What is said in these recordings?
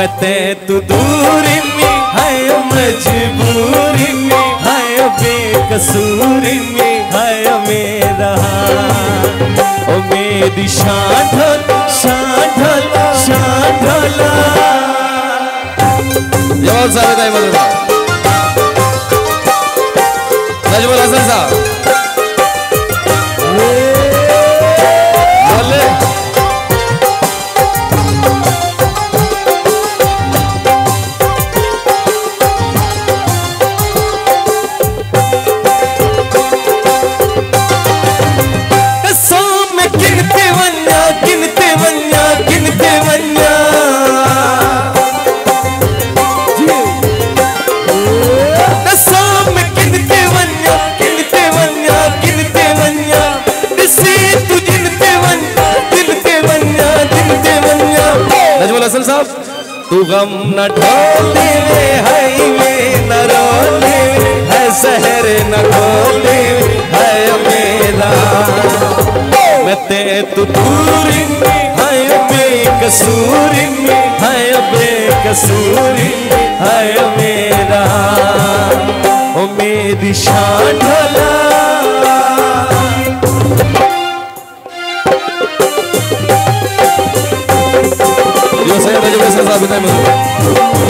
मैं ते दूरी में है मजबूरी में है बेकसूरी में है मेरा ओ मेरी शान ढोला शान ढोला शान जवाब सारे दाई मतलब साहब तू गम न ढोले में रोले है शहर न मेरा मैं ते तू दूरी, है बेकसूरी है बेकसूरी, है मेरा। ओ मेरी शान ढोला Eu sei, eu tenho que precisar, me lembro.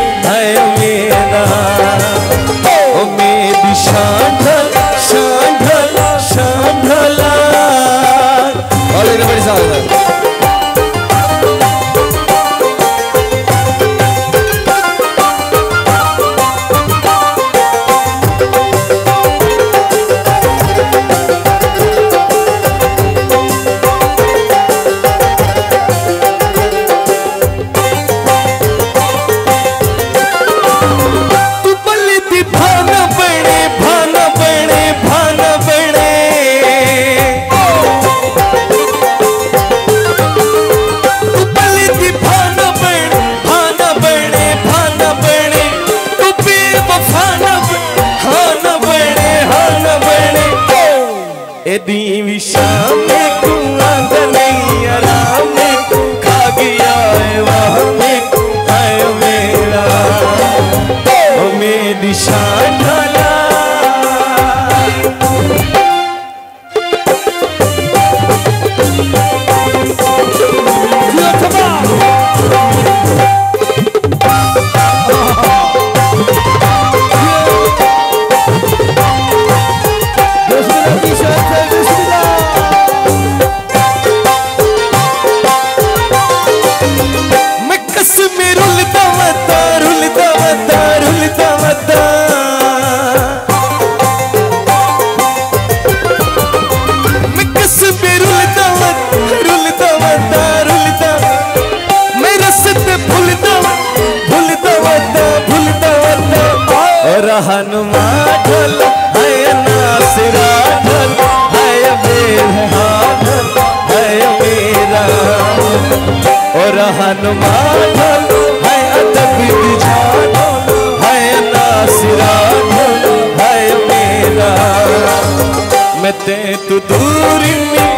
मैं कस में रुलता वता रुलता मैं रस्ते मेरा ढल है ते तू दूर